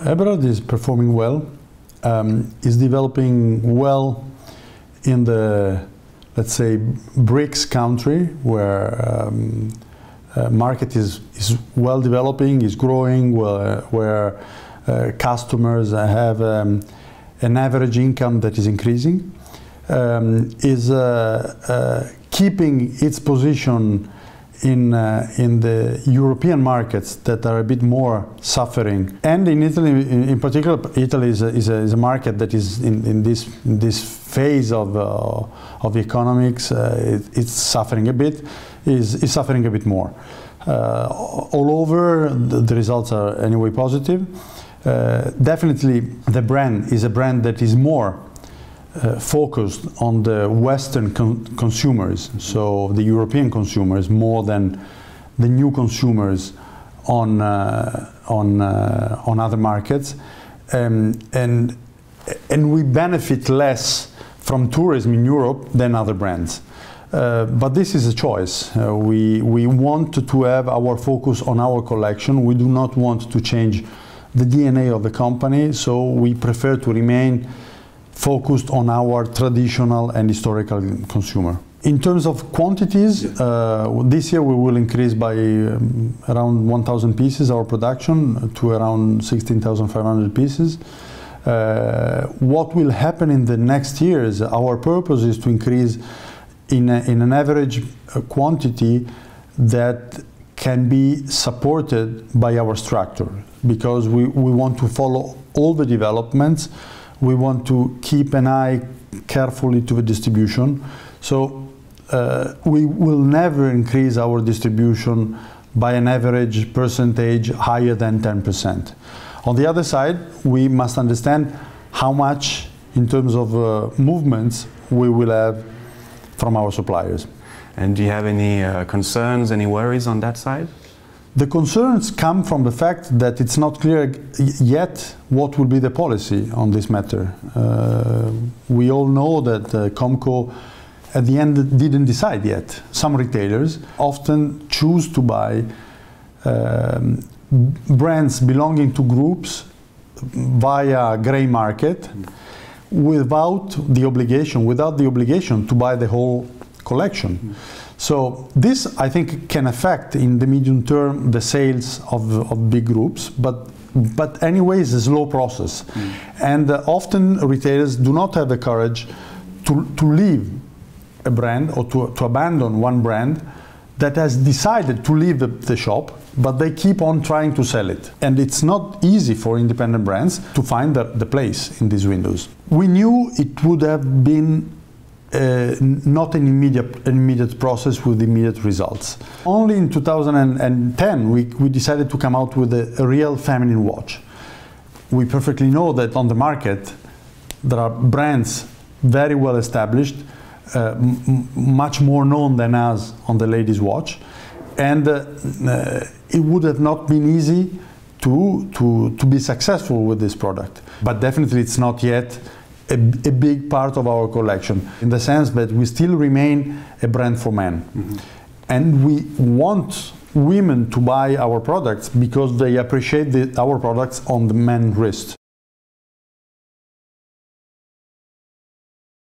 Eberhard is performing well, um, is developing well in the, let's say, BRICS country where um, uh, market is, is well developing, is growing, where, where uh, customers have um, an average income that is increasing, um, is uh, uh keeping its position in, uh, in the European markets that are a bit more suffering. And in Italy, in, in particular, Italy is a, is a, is, a, market that is in, in, this, in this phase of, uh, of economics, uh, it, it's suffering a bit, is, is suffering a bit more. Uh, all over, the, the, results are anyway positive. Uh, definitely, the brand is a brand that is more uh, focused on the Western con consumers, so the European consumers, more than the new consumers on uh, on uh, on other markets, um, and and we benefit less from tourism in Europe than other brands. Uh, but this is a choice. Uh, we, we want to have our focus on our collection. We do not want to change the DNA of the company, so we prefer to remain focused on our traditional and historical consumer. In terms of quantities, uh, this year we will increase by um, around 1,000 pieces our production to around 16,500 pieces. Uh, what will happen in the next years, our purpose is to increase in, a, in an average uh, quantity that can be supported by our structure because we, we want to follow all the developments we want to keep an eye carefully to the distribution. So uh, we will never increase our distribution by an average percentage higher than 10%. On the other side, we must understand how much in terms of uh, movements we will have from our suppliers. And do you have any uh, concerns, any worries on that side? The concerns come from the fact that it's not clear yet what will be the policy on this matter. Uh, we all know that uh, Comco at the end didn't decide yet. Some retailers often choose to buy um, brands belonging to groups via grey market without the obligation, without the obligation to buy the whole collection. Mm. So this, I think, can affect in the medium term the sales of, of big groups, but but anyway, it's a slow process. Mm. And uh, often retailers do not have the courage to, to leave a brand or to, to abandon one brand that has decided to leave the, the, shop, but they keep on trying to sell it. And it's not easy for independent brands to find the, the place in these windows. We knew it would have been uh, not an immediate, an immediate process with immediate results. Only in 2010 we, we decided to come out with a, a real feminine watch. We perfectly know that on the market there are brands very well established, uh, much more known than us on the ladies' watch, and uh, uh, it would have not been easy to, to, to be successful with this product. But definitely it's not yet a, a, big part of our collection in the sense that we still remain a brand for men. Mm -hmm. And we want women to buy our products because they appreciate the, our products on the men wrist.